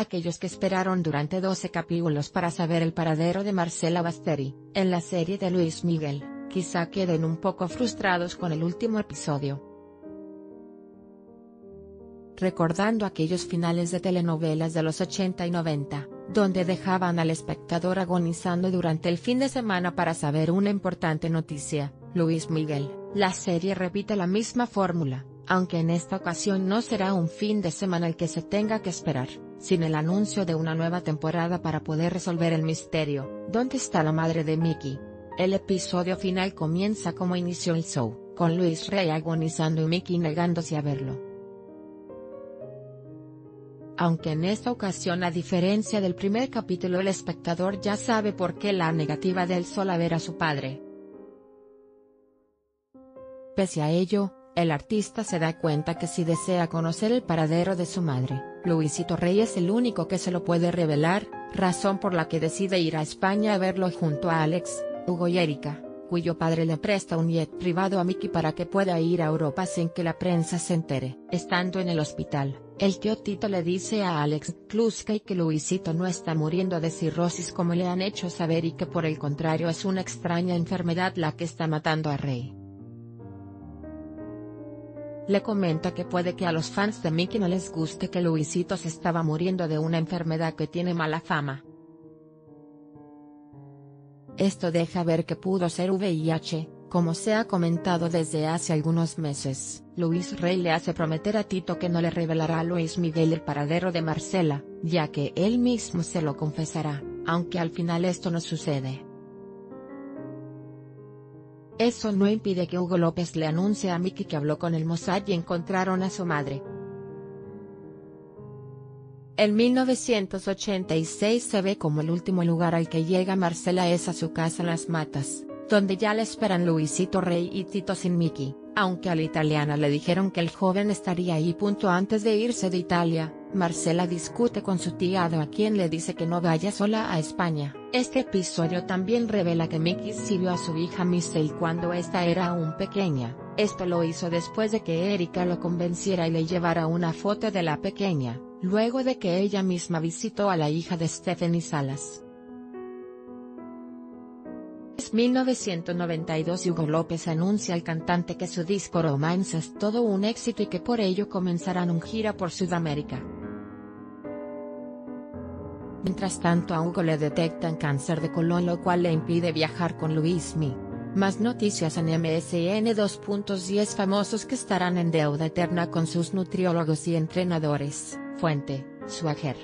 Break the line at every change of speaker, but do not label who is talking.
aquellos que esperaron durante 12 capítulos para saber el paradero de Marcela Basteri, en la serie de Luis Miguel, quizá queden un poco frustrados con el último episodio. Recordando aquellos finales de telenovelas de los 80 y 90, donde dejaban al espectador agonizando durante el fin de semana para saber una importante noticia, Luis Miguel, la serie repite la misma fórmula, aunque en esta ocasión no será un fin de semana el que se tenga que esperar sin el anuncio de una nueva temporada para poder resolver el misterio, ¿dónde está la madre de Mickey? El episodio final comienza como inició el show, con Luis Rey agonizando y Mickey negándose a verlo. Aunque en esta ocasión a diferencia del primer capítulo el espectador ya sabe por qué la negativa del sol a ver a su padre. Pese a ello, el artista se da cuenta que si desea conocer el paradero de su madre, Luisito Rey es el único que se lo puede revelar, razón por la que decide ir a España a verlo junto a Alex, Hugo y Erika, cuyo padre le presta un jet privado a Mickey para que pueda ir a Europa sin que la prensa se entere. Estando en el hospital, el tío Tito le dice a Alex Kluskay que Luisito no está muriendo de cirrosis como le han hecho saber y que por el contrario es una extraña enfermedad la que está matando a Rey le comenta que puede que a los fans de Mickey no les guste que Luisito se estaba muriendo de una enfermedad que tiene mala fama. Esto deja ver que pudo ser VIH, como se ha comentado desde hace algunos meses. Luis Rey le hace prometer a Tito que no le revelará a Luis Miguel el paradero de Marcela, ya que él mismo se lo confesará, aunque al final esto no sucede. Eso no impide que Hugo López le anuncie a Mickey que habló con el Mossad y encontraron a su madre. En 1986 se ve como el último lugar al que llega Marcela es a su casa en Las Matas, donde ya le esperan Luisito Rey y Tito sin Mickey, aunque a la italiana le dijeron que el joven estaría ahí. Punto antes de irse de Italia, Marcela discute con su tía a quien le dice que no vaya sola a España. Este episodio también revela que Mickey sirvió a su hija Michelle cuando esta era aún pequeña, esto lo hizo después de que Erika lo convenciera y le llevara una foto de la pequeña, luego de que ella misma visitó a la hija de Stephanie Salas. Es 1992 y Hugo López anuncia al cantante que su disco Romance es todo un éxito y que por ello comenzarán un gira por Sudamérica. Mientras tanto a Hugo le detectan cáncer de colon lo cual le impide viajar con Luismi. Más noticias en MSN 2.10 famosos que estarán en deuda eterna con sus nutriólogos y entrenadores. Fuente, Swagger.